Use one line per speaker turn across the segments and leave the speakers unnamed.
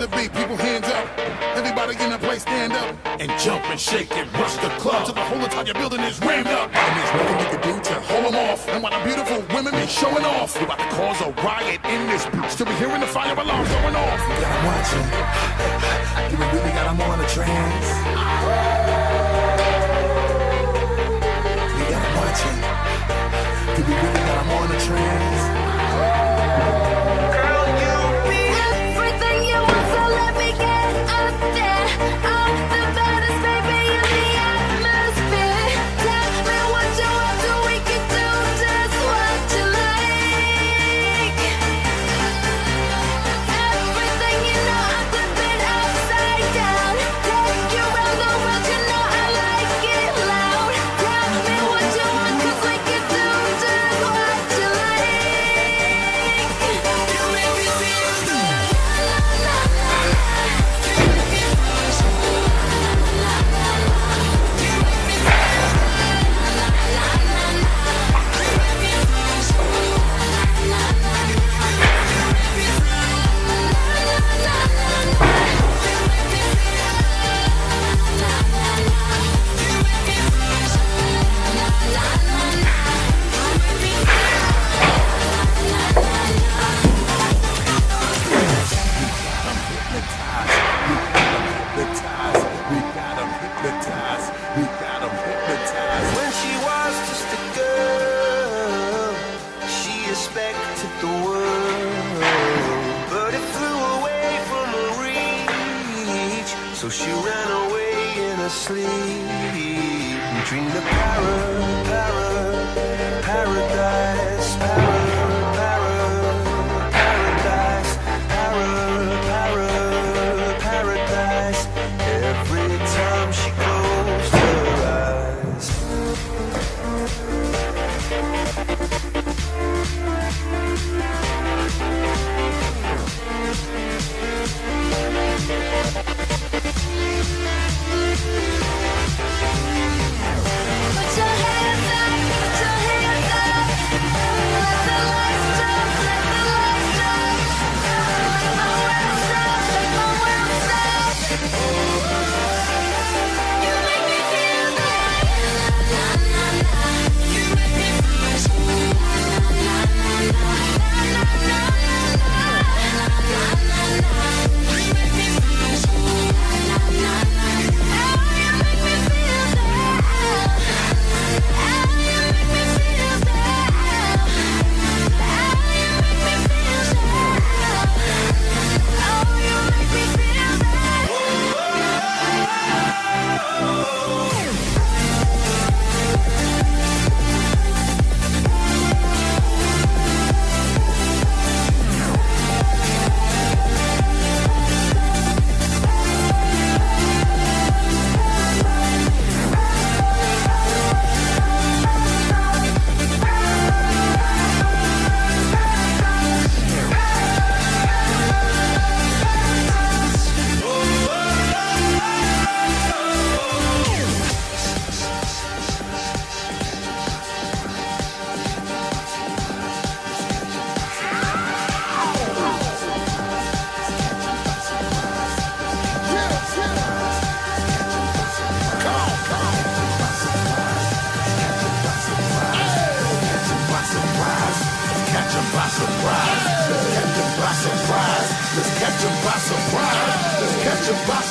the beat, people hands up. Everybody in the place stand up and jump and shake and rush the club till the whole entire building is rammed up. And there's nothing you can do to hold them off. And while the beautiful women be showing off, we're about to cause a riot in this bitch. Still be hearing the fire alarms going off.
You got 'em watching. You really got 'em on a trance. Hypnotized. We got 'em hypnotized.
When she was just a girl, she expected the world, but it flew away from her reach. So she ran away in her sleep dreamed of para,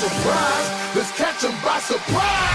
surprise. Let's catch 'em by surprise. Let's catch 'em by surprise.